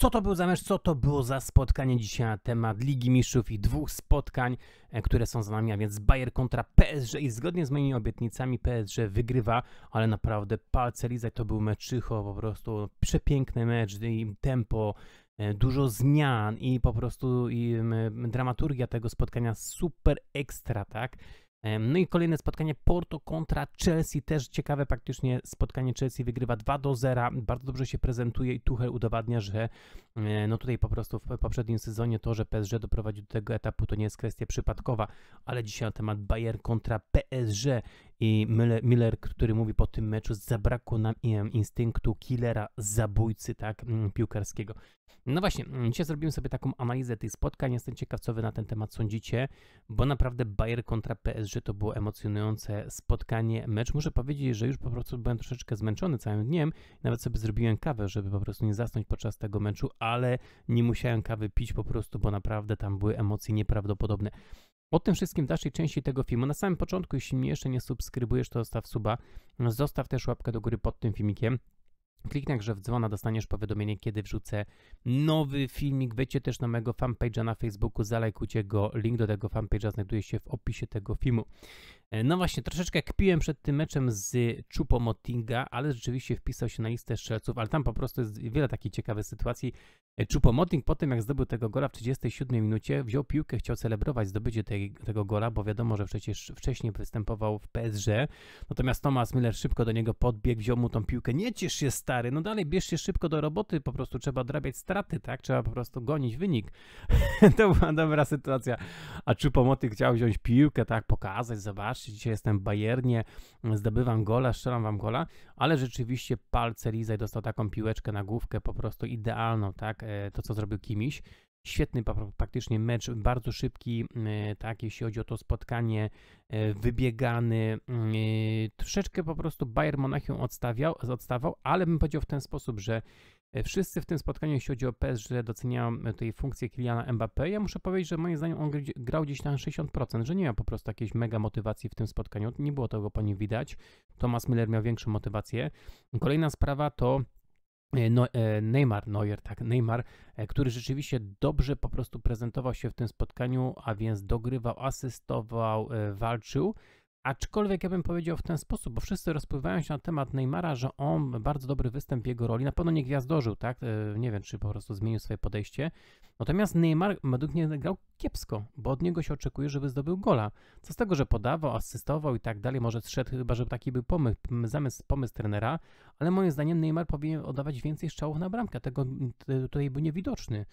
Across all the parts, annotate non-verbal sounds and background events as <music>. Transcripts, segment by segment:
Co to był za mecz, co to było za spotkanie dzisiaj na temat Ligi Mistrzów i dwóch spotkań, e, które są za nami, a więc Bayer kontra PSG i zgodnie z moimi obietnicami PSG wygrywa, ale naprawdę palce lizać to był meczycho, po prostu przepiękny mecz i tempo, e, dużo zmian i po prostu i dramaturgia tego spotkania super ekstra, tak? No i kolejne spotkanie Porto kontra Chelsea, też ciekawe praktycznie spotkanie Chelsea wygrywa 2 do 0, bardzo dobrze się prezentuje i Tuchel udowadnia, że e, no tutaj po prostu w poprzednim sezonie to, że PSG doprowadził do tego etapu to nie jest kwestia przypadkowa, ale dzisiaj na temat Bayern kontra PSG i Miller, Miller, który mówi po tym meczu, zabrakło nam instynktu killera, zabójcy, tak, mm, piłkarskiego. No właśnie, mm, dzisiaj zrobiłem sobie taką analizę tych spotkań. Jestem ciekaw, co wy na ten temat sądzicie, bo naprawdę Bayer kontra PSG to było emocjonujące spotkanie, mecz. Muszę powiedzieć, że już po prostu byłem troszeczkę zmęczony całym dniem. Nawet sobie zrobiłem kawę, żeby po prostu nie zasnąć podczas tego meczu, ale nie musiałem kawy pić po prostu, bo naprawdę tam były emocje nieprawdopodobne. O tym wszystkim w dalszej części tego filmu. Na samym początku, jeśli mnie jeszcze nie subskrybujesz, to zostaw suba. Zostaw też łapkę do góry pod tym filmikiem. Kliknij że w dzwona, dostaniesz powiadomienie, kiedy wrzucę nowy filmik. Wejdźcie też na mojego fanpage'a na Facebooku, zalajkujcie go. Link do tego fanpage'a znajduje się w opisie tego filmu. E, no właśnie, troszeczkę kpiłem przed tym meczem z Chupomotinga, ale rzeczywiście wpisał się na listę strzelców, ale tam po prostu jest wiele takich ciekawych sytuacji. E, Chupomoting po tym, jak zdobył tego gola w 37 minucie, wziął piłkę, chciał celebrować zdobycie tej, tego gola, bo wiadomo, że przecież wcześniej występował w PSG. Natomiast Thomas Miller szybko do niego podbiegł, wziął mu tą piłkę. Nie ciesz się, stary, no dalej bierz się szybko do roboty, po prostu trzeba odrabiać straty, tak? Trzeba po prostu gonić wynik. <laughs> to była dobra sytuacja. A Chupomoting chciał wziąć piłkę, tak, pokazać, zobaczyć patrzcie, dzisiaj jestem w Bayernie, zdobywam gola, strzelam wam gola, ale rzeczywiście palce Lizaj dostał taką piłeczkę na główkę, po prostu idealną, tak, to co zrobił Kimiś. Świetny praktycznie mecz, bardzo szybki, e, tak, jeśli chodzi o to spotkanie, e, wybiegany. Troszeczkę po prostu Bayern Monachium odstawiał, odstawał, ale bym powiedział w ten sposób, że E, wszyscy w tym spotkaniu, jeśli chodzi o PSG, doceniają e, tej funkcję Kyliana Mbappé. Ja muszę powiedzieć, że moim zdaniem on grał gdzieś na 60%, że nie miał po prostu jakiejś mega motywacji w tym spotkaniu. Nie było tego po nim widać. Thomas Miller miał większą motywację. Kolejna sprawa to e, no, Neymar, Neuer, tak, Neymar, który rzeczywiście dobrze po prostu prezentował się w tym spotkaniu, a więc dogrywał, asystował, walczył. Aczkolwiek ja bym powiedział w ten sposób, bo wszyscy rozpływają się na temat Neymara, że on bardzo dobry występ jego roli, na pewno nie gwiazdożył, tak? E, nie wiem, czy po prostu zmienił swoje podejście. Natomiast Neymar według mnie grał kiepsko, bo od niego się oczekuje, żeby zdobył gola. Co z tego, że podawał, asystował i tak dalej, może zszedł, chyba że taki był pomysł, zamysł, pomysł trenera, ale moim zdaniem Neymar powinien oddawać więcej strzałów na bramkę, tego tutaj był niewidoczny.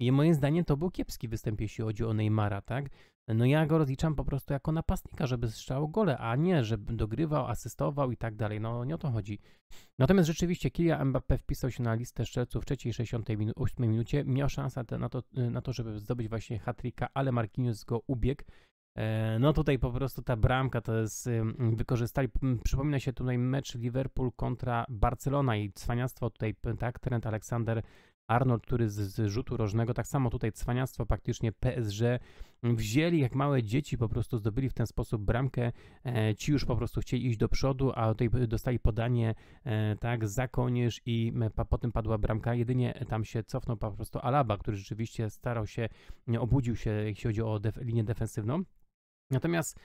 I moim zdaniem to był kiepski występ, jeśli chodzi o Neymara, tak? No ja go rozliczam po prostu jako napastnika, żeby strzelał gole, a nie, żeby dogrywał, asystował i tak dalej. No nie o to chodzi. Natomiast rzeczywiście Kylian Mbappé wpisał się na listę strzelców w trzeciej 68 minucie. Miał szansę na to, na to żeby zdobyć właśnie hat ale Marquinhos go ubiegł. E, no tutaj po prostu ta bramka to jest, wykorzystali, przypomina się tutaj mecz Liverpool kontra Barcelona i cwaniactwo tutaj, tak, Trent Alexander Arnold, który z, z rzutu rożnego, tak samo tutaj cwaniactwo praktycznie PSG wzięli jak małe dzieci, po prostu zdobyli w ten sposób bramkę, e, ci już po prostu chcieli iść do przodu, a tutaj dostali podanie, e, tak, za kołnierz i potem padła bramka, jedynie tam się cofnął po prostu Alaba, który rzeczywiście starał się, obudził się, jeśli chodzi o def linię defensywną. Natomiast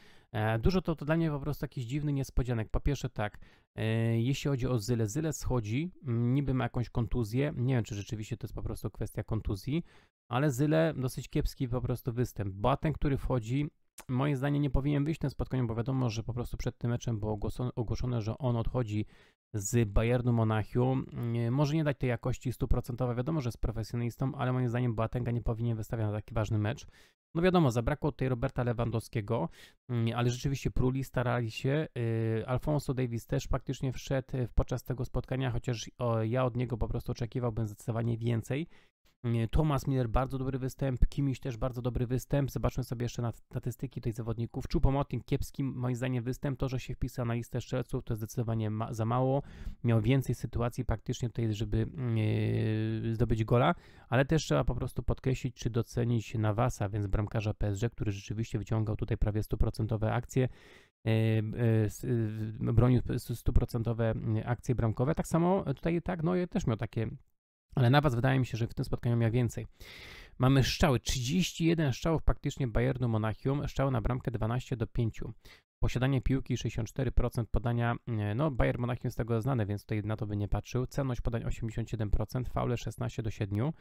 dużo to, to dla mnie po prostu jakiś dziwny niespodzianek. Po pierwsze tak, e, jeśli chodzi o Zyle, Zyle schodzi, niby ma jakąś kontuzję, nie wiem czy rzeczywiście to jest po prostu kwestia kontuzji, ale Zyle dosyć kiepski po prostu występ. Boateng, który wchodzi, moim zdaniem nie powinien wyjść na spotkaniu, bo wiadomo, że po prostu przed tym meczem było ogłoszone, że on odchodzi z Bayernu Monachium. Może nie dać tej jakości stuprocentowej, wiadomo, że jest profesjonalistą, ale moim zdaniem Boatenga nie powinien wystawiać na taki ważny mecz. No wiadomo, zabrakło tutaj Roberta Lewandowskiego, mm, ale rzeczywiście pruli, starali się. Y, Alfonso Davis też praktycznie wszedł podczas tego spotkania, chociaż ja od niego po prostu oczekiwałbym zdecydowanie więcej. Thomas Miller bardzo dobry występ, Kimiś też bardzo dobry występ. Zobaczmy sobie jeszcze na statystyki tej zawodników. Choupo-Moting kiepski moim zdaniem występ. To, że się wpisał na listę strzelców to zdecydowanie ma, za mało. Miał więcej sytuacji praktycznie tutaj, żeby yy, zdobyć gola, ale też trzeba po prostu podkreślić czy docenić Nawasa, więc bramkarza PSG, który rzeczywiście wyciągał tutaj prawie 100% akcje yy, bronił stuprocentowe akcje bramkowe. Tak samo tutaj tak, no też miał takie ale na was wydaje mi się, że w tym spotkaniu miał więcej. Mamy strzały, 31 strzałów praktycznie Bayernu Monachium, strzały na bramkę 12 do 5. Posiadanie piłki 64% podania, no Bayern Monachium z tego znany, więc tutaj na to by nie patrzył. Celność podań 87%, faule 16 do 7.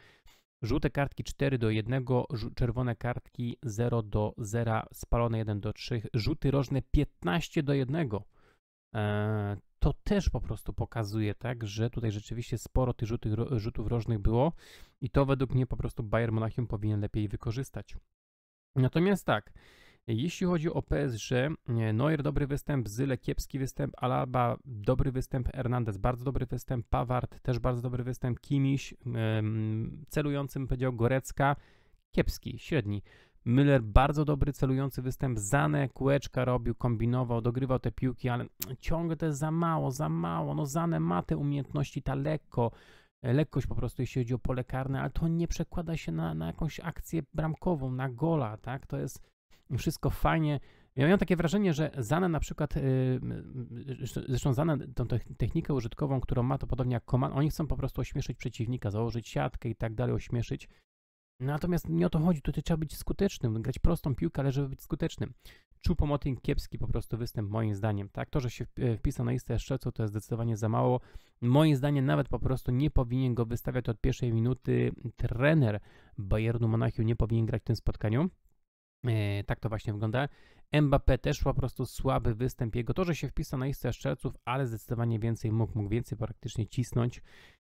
Żółte kartki 4 do 1, czerwone kartki 0 do 0, spalone 1 do 3, rzuty rożne 15 do 1. Eee, to też po prostu pokazuje, tak, że tutaj rzeczywiście sporo tych rzutów, rzutów rożnych było i to według mnie po prostu Bayern Monachium powinien lepiej wykorzystać. Natomiast tak, jeśli chodzi o PSG, Neuer dobry występ, Zyle kiepski występ, Alaba dobry występ, Hernandez bardzo dobry występ, Pawart też bardzo dobry występ, Kimiś celującym powiedział Gorecka kiepski, średni. Müller bardzo dobry celujący występ, Zane kółeczka robił, kombinował, dogrywał te piłki, ale ciągle to jest za mało, za mało. No Zane ma te umiejętności, ta lekko, lekkość po prostu, jeśli chodzi o pole karne, ale to nie przekłada się na, na jakąś akcję bramkową, na gola, tak? To jest wszystko fajnie. Ja miałem takie wrażenie, że Zane na przykład, yy, zresztą Zane tą technikę użytkową, którą ma, to podobnie jak Koman, oni chcą po prostu ośmieszyć przeciwnika, założyć siatkę i tak dalej, ośmieszyć. Natomiast nie o to chodzi, tutaj trzeba być skutecznym, grać prostą piłkę, ale żeby być skutecznym. Choupo-Moting kiepski po prostu występ moim zdaniem, tak? To, że się e, wpisał na listę szczeców, to jest zdecydowanie za mało. Moim zdaniem nawet po prostu nie powinien go wystawiać od pierwszej minuty. Trener Bayernu Monachium nie powinien grać w tym spotkaniu. E, tak to właśnie wygląda. Mbappé też po prostu słaby występ jego. To, że się wpisał na listę szczelców, ale zdecydowanie więcej mógł, mógł więcej praktycznie cisnąć.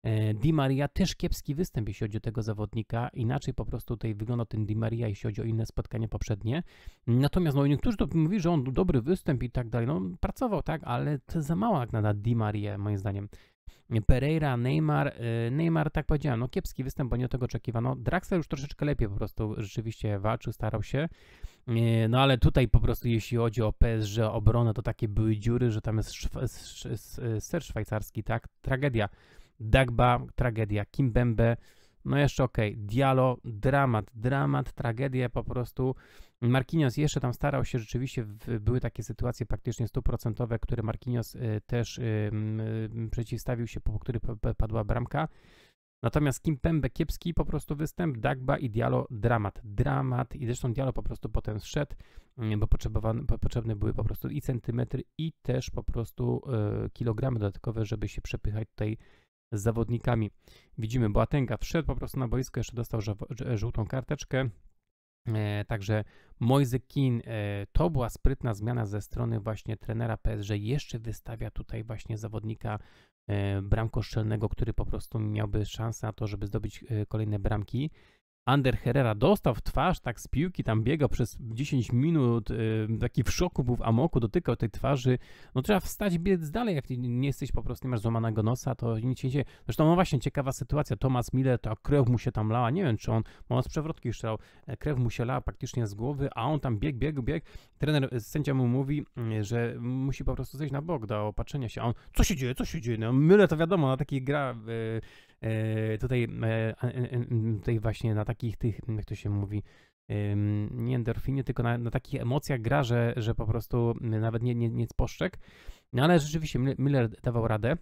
E, Di Maria też kiepski występ, jeśli chodzi o tego zawodnika. Inaczej po prostu tutaj wygląda ten Di Maria, jeśli chodzi o inne spotkania poprzednie. Natomiast no, niektórzy to mówili, że on dobry występ i tak dalej. No, pracował, tak, ale to za mało jak na Di Maria, moim zdaniem. Pereira, Neymar. E, Neymar, tak powiedziałem, no kiepski występ, bo nie o tego oczekiwano. Draxler już troszeczkę lepiej po prostu rzeczywiście walczył, starał się. E, no ale tutaj po prostu jeśli chodzi o PSG, obronę, to takie były dziury, że tam jest ser szwajcarski, tak? Tragedia. Dagba, tragedia, Kimbembe, no jeszcze okej, okay. Dialo, dramat, dramat, tragedia po prostu. Marquinhos jeszcze tam starał się, rzeczywiście były takie sytuacje praktycznie stuprocentowe, które Marquinhos y, też y, y, przeciwstawił się, po których padła bramka. Natomiast Kim Pembe kiepski po prostu występ, Dagba i Dialo dramat, dramat i zresztą Dialo po prostu potem zszedł, bo potrzebne były po prostu i centymetry i też po prostu kilogramy dodatkowe, żeby się przepychać tutaj z zawodnikami. Widzimy, Boatenga wszedł po prostu na boisko, jeszcze dostał żółtą karteczkę. E, także Moise e, to była sprytna zmiana ze strony właśnie trenera PS, że jeszcze wystawia tutaj właśnie zawodnika e, bramkoszczelnego, który po prostu miałby szansę na to, żeby zdobyć kolejne bramki. Ander Herrera dostał w twarz, tak z piłki, tam biegał przez 10 minut, taki w szoku był w amoku, dotykał tej twarzy. No trzeba wstać, biec dalej, jak nie jesteś po prostu, nie masz złamanego nosa, to nic się nie dzieje. Zresztą no właśnie ciekawa sytuacja, Thomas Miller, to krew mu się tam lała, nie wiem czy on, bo on z przewrotki strzelał, e, krew mu się lała praktycznie z głowy, a on tam biegł, biegł, biegł. Trener, e, sędzia mu mówi, mm, że musi po prostu zejść na bok do opatrzenia się, a on, co się dzieje, co się dzieje? No Miller to wiadomo, na takiej gra... E, tutaj, e, tutaj właśnie na takich tych, jak to się mówi, nie endorfinie, tylko na, na takich emocjach gra, że, że po prostu nawet nie, nie, nie sposzczek. No ale rzeczywiście Miller dawał radę.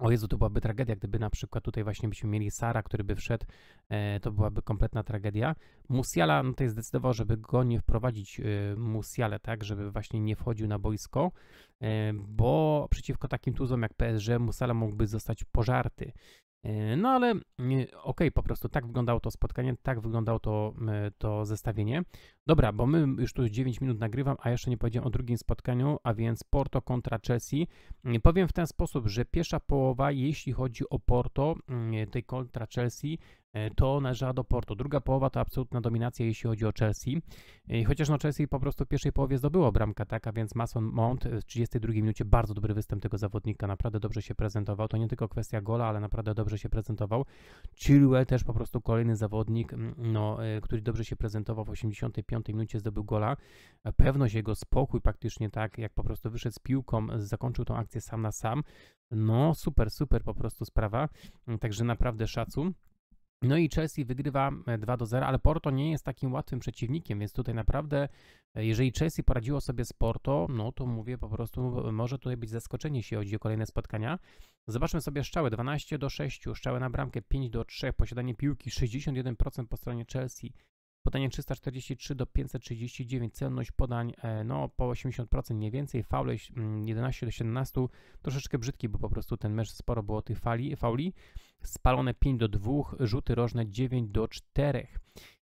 O Jezu, to byłaby tragedia, gdyby na przykład tutaj właśnie byśmy mieli Sara, który by wszedł, e, to byłaby kompletna tragedia. Musiala no tutaj zdecydował, żeby go nie wprowadzić, e, Musiale, tak, żeby właśnie nie wchodził na boisko, e, bo przeciwko takim tuzom jak PSG Musiala mógłby zostać pożarty. E, no ale okej, okay, po prostu tak wyglądało to spotkanie, tak wyglądało to, to zestawienie. Dobra, bo my już tu 9 minut nagrywam, a jeszcze nie powiedziałem o drugim spotkaniu, a więc Porto kontra Chelsea. E, powiem w ten sposób, że pierwsza połowa, jeśli chodzi o Porto, tej kontra Chelsea, to należała do Porto. Druga połowa to absolutna dominacja, jeśli chodzi o Chelsea. E, chociaż no Chelsea po prostu w pierwszej połowie zdobyło bramkę, tak, a więc Mason Mount w 32 minucie bardzo dobry występ tego zawodnika, naprawdę dobrze się prezentował. To nie tylko kwestia gola, ale naprawdę dobrze się prezentował. Chilwell też po prostu kolejny zawodnik, no, e, który dobrze się prezentował w 85 minucie zdobył gola. Pewność jego spokój praktycznie tak, jak po prostu wyszedł z piłką, zakończył tą akcję sam na sam. No super, super po prostu sprawa. Także naprawdę szacun. No i Chelsea wygrywa 2 do 0, ale Porto nie jest takim łatwym przeciwnikiem, więc tutaj naprawdę, e, jeżeli Chelsea poradziło sobie z Porto, no to mówię po prostu, może tutaj być zaskoczenie, jeśli chodzi o kolejne spotkania. Zobaczmy sobie szczały 12 do 6, szczały na bramkę 5 do 3, posiadanie piłki 61% po stronie Chelsea, podanie 343 do 539, celność podań e, no po 80% mniej więcej, faule 11 do 17, troszeczkę brzydki, bo po prostu ten mecz sporo było tych fali, fauli, spalone 5 do 2, rzuty rożne 9 do 4.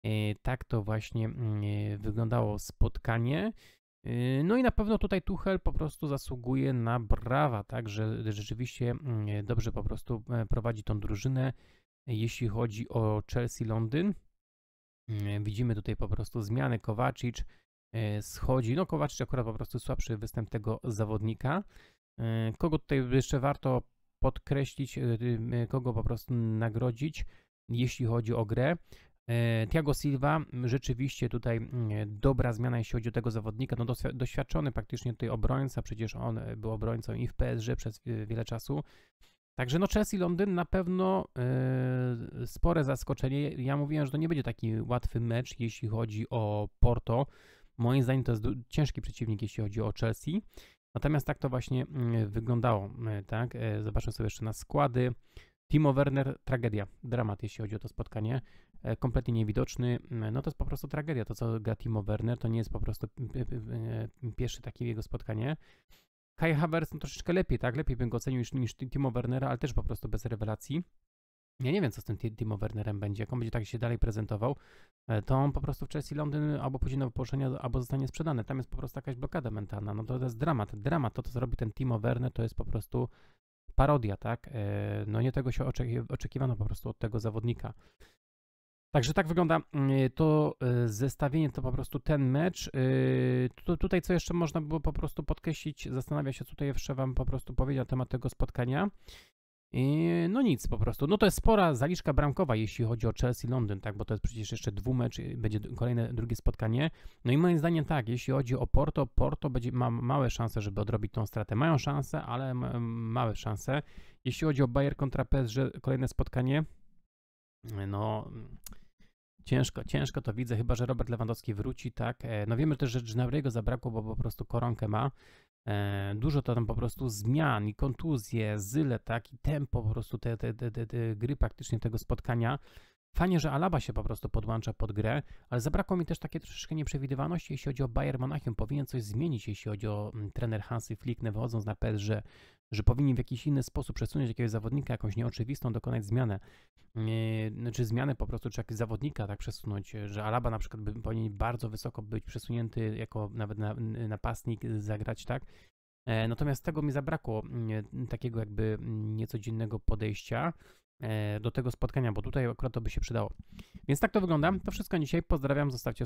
E, tak to właśnie mm, e, wyglądało spotkanie. No i na pewno tutaj Tuchel po prostu zasługuje na brawa, tak, że rzeczywiście mm, dobrze po prostu prowadzi tą drużynę, jeśli chodzi o Chelsea Londyn. Widzimy tutaj po prostu zmiany. Kowacic e, schodzi. No, Kowacic akurat po prostu słabszy występ tego zawodnika. E, kogo tutaj jeszcze warto podkreślić, e, kogo po prostu nagrodzić, jeśli chodzi o grę. Thiago Silva, rzeczywiście tutaj dobra zmiana, jeśli chodzi o tego zawodnika, no doświadczony praktycznie tutaj obrońca, przecież on był obrońcą i w PSG przez wiele czasu, Także no Chelsea Londyn na pewno spore zaskoczenie. Ja mówiłem, że to nie będzie taki łatwy mecz, jeśli chodzi o Porto. Moim zdaniem to jest ciężki przeciwnik, jeśli chodzi o Chelsea. Natomiast tak to właśnie yy, wyglądało, yy, tak? Yy, zobaczmy sobie jeszcze na składy. Timo Werner, tragedia, dramat, jeśli chodzi o to spotkanie. Yy, kompletnie niewidoczny. Yy, no to jest po prostu tragedia. To, co gra Timo Werner, to nie jest po prostu pierwsze takie jego spotkanie. Kai Havertz no, troszeczkę lepiej, tak? Lepiej bym go ocenił niż, niż Timo Wernera, ale też po prostu bez rewelacji. Ja nie wiem, co z tym Timo Wernerem będzie. Jak on będzie tak się dalej prezentował, e, to on po prostu w Chelsea Londyn albo pójdzie na wypożyczenie, albo zostanie sprzedany. Tam jest po prostu jakaś blokada mentalna. No to, jest dramat. Dramat. To, co zrobi ten Timo Werner, to jest po prostu parodia, tak? E, no nie tego się oczekiwano po prostu od tego zawodnika. Także tak wygląda mm, to e, zestawienie, to po prostu ten mecz. Tutaj co jeszcze można było po prostu podkreślić, zastanawia się, tutaj jeszcze wam po prostu powiedzieć na temat tego spotkania. No nic po prostu. No to jest spora zaliczka bramkowa, jeśli chodzi o Chelsea Londyn, tak, bo to jest przecież jeszcze dwumecz, będzie kolejne drugie spotkanie. No i moim zdaniem tak, jeśli chodzi o Porto, Porto będzie ma małe szanse, żeby odrobić tą stratę. Mają szanse, ale małe szanse. Jeśli chodzi o Bayer kontra PSG, kolejne spotkanie, no Ciężko, ciężko to widzę, chyba że Robert Lewandowski wróci, tak. E, no wiemy też, że Gnabry'ego zabrakło, bo po prostu koronkę ma. E, dużo to tam po prostu zmian i kontuzje, zyle, tak, i tempo po prostu te, te, te, te, te gry praktycznie tego spotkania. Fajnie, że Alaba się po prostu podłącza pod grę, ale zabrakło mi też takiej troszeczkę nieprzewidywalności, jeśli chodzi o Bayern Monachium. Powinien coś zmienić, jeśli chodzi o mm, trener Hansy Flick, wychodząc na PSG, że, powinien w jakiś inny sposób przesunąć jakiegoś zawodnika, jakąś nieoczywistą, dokonać zmianę. Czy zmianę po prostu, czy jakiegoś zawodnika tak przesunąć, że Alaba na przykład by, powinien bardzo wysoko być przesunięty, jako nawet na, napastnik zagrać, tak? E, natomiast tego mi zabrakło, takiego jakby niecodziennego podejścia. E, do tego spotkania, bo tutaj akurat to by się przydało. Więc tak to wygląda. To wszystko dzisiaj. Pozdrawiam, zostawcie